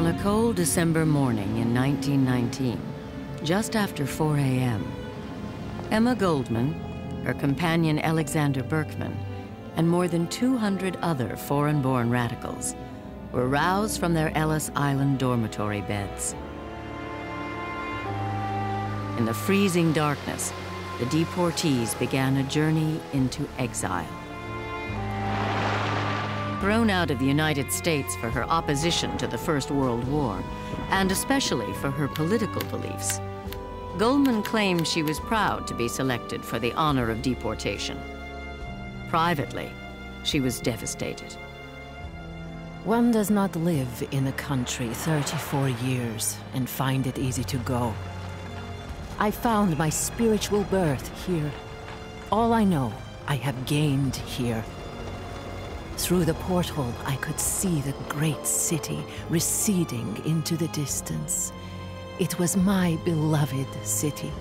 On a cold December morning in 1919, just after 4 a.m., Emma Goldman, her companion Alexander Berkman, and more than 200 other foreign-born radicals were roused from their Ellis Island dormitory beds. In the freezing darkness, the deportees began a journey into exile. Thrown out of the United States for her opposition to the First World War, and especially for her political beliefs, Goldman claimed she was proud to be selected for the honor of deportation. Privately, she was devastated. One does not live in a country 34 years and find it easy to go. I found my spiritual birth here. All I know, I have gained here. Through the porthole, I could see the great city receding into the distance. It was my beloved city,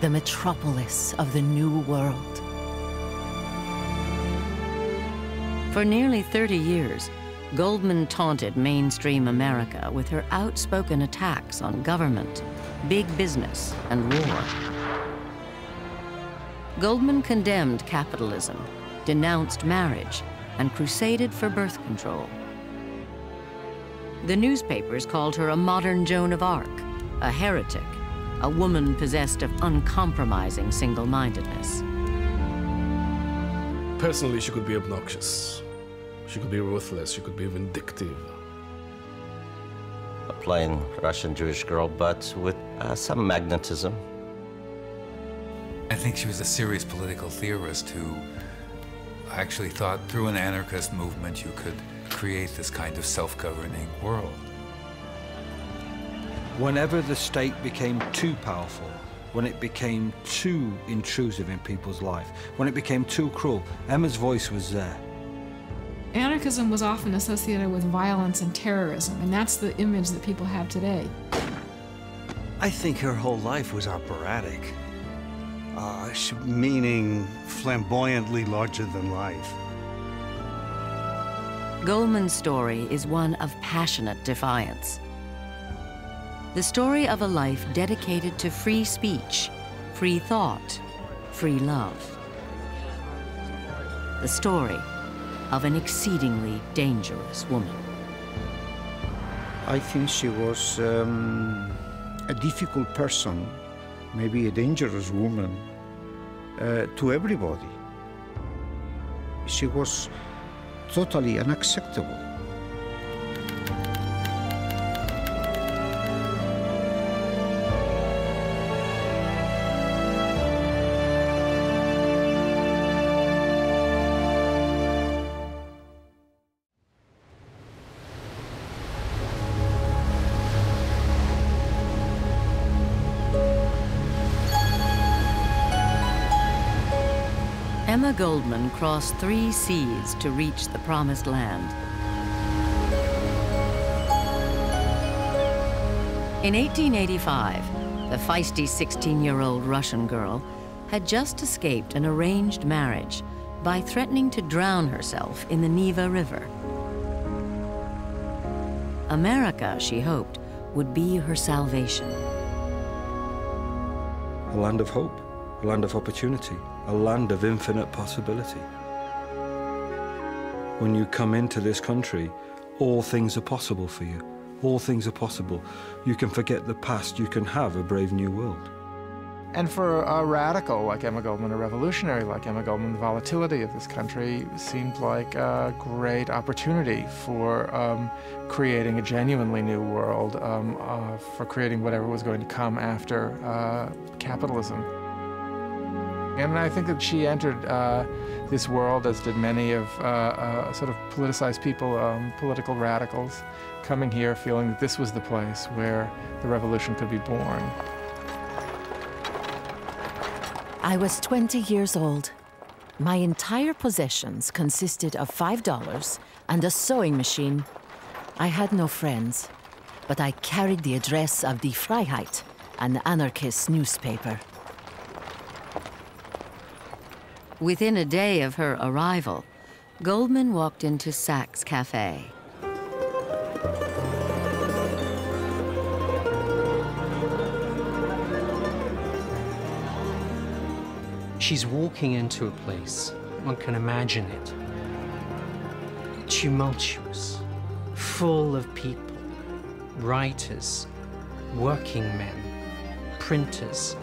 the metropolis of the New World. For nearly 30 years, Goldman taunted mainstream America with her outspoken attacks on government, big business, and war. Goldman condemned capitalism, denounced marriage, and crusaded for birth control. The newspapers called her a modern Joan of Arc, a heretic, a woman possessed of uncompromising single-mindedness. Personally, she could be obnoxious. She could be ruthless. She could be vindictive. A plain Russian Jewish girl, but with uh, some magnetism. I think she was a serious political theorist who actually thought through an anarchist movement you could create this kind of self-governing world. Whenever the state became too powerful, when it became too intrusive in people's life, when it became too cruel, Emma's voice was there. Anarchism was often associated with violence and terrorism, and that's the image that people have today. I think her whole life was operatic, uh, meaning flamboyantly larger than life. Goldman's story is one of passionate defiance. The story of a life dedicated to free speech, free thought, free love. The story of an exceedingly dangerous woman. I think she was um, a difficult person, maybe a dangerous woman uh, to everybody. She was totally unacceptable. Emma Goldman crossed three seas to reach the Promised Land. In 1885, the feisty 16-year-old Russian girl had just escaped an arranged marriage by threatening to drown herself in the Neva River. America, she hoped, would be her salvation. A land of hope, a land of opportunity, a land of infinite possibility. When you come into this country, all things are possible for you. All things are possible. You can forget the past, you can have a brave new world. And for a radical like Emma Goldman, a revolutionary like Emma Goldman, the volatility of this country seemed like a great opportunity for um, creating a genuinely new world, um, uh, for creating whatever was going to come after uh, capitalism. And I think that she entered uh, this world, as did many of uh, uh, sort of politicized people, um, political radicals, coming here feeling that this was the place where the revolution could be born. I was 20 years old. My entire possessions consisted of $5 and a sewing machine. I had no friends, but I carried the address of Die Freiheit, an anarchist newspaper. Within a day of her arrival, Goldman walked into Sachs Cafe. She's walking into a place, one can imagine it, tumultuous, full of people, writers, working men, printers,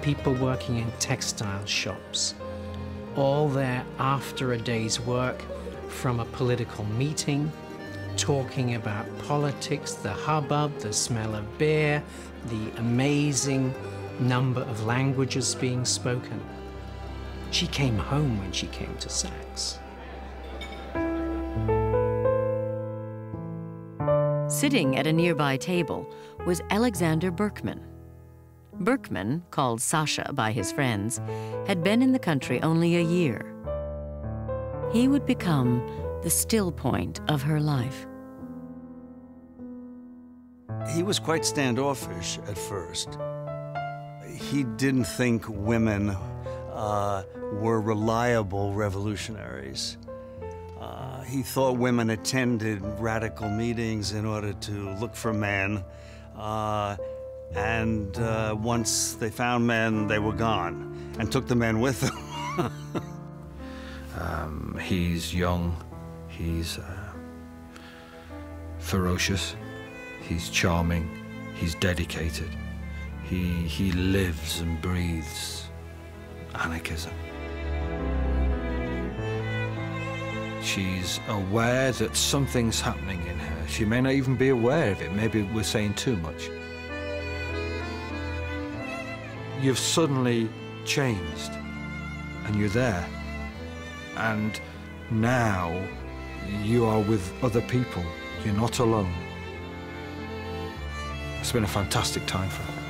people working in textile shops, all there after a day's work from a political meeting, talking about politics, the hubbub, the smell of beer, the amazing number of languages being spoken. She came home when she came to Sachs. Sitting at a nearby table was Alexander Berkman. Berkman, called Sasha by his friends, had been in the country only a year. He would become the still point of her life. He was quite standoffish at first. He didn't think women uh, were reliable revolutionaries. Uh, he thought women attended radical meetings in order to look for men. Uh, and uh, once they found men, they were gone and took the men with them. um, he's young, he's uh, ferocious, he's charming, he's dedicated. He, he lives and breathes anarchism. She's aware that something's happening in her. She may not even be aware of it. Maybe we're saying too much. You've suddenly changed, and you're there. And now you are with other people. You're not alone. It's been a fantastic time for her.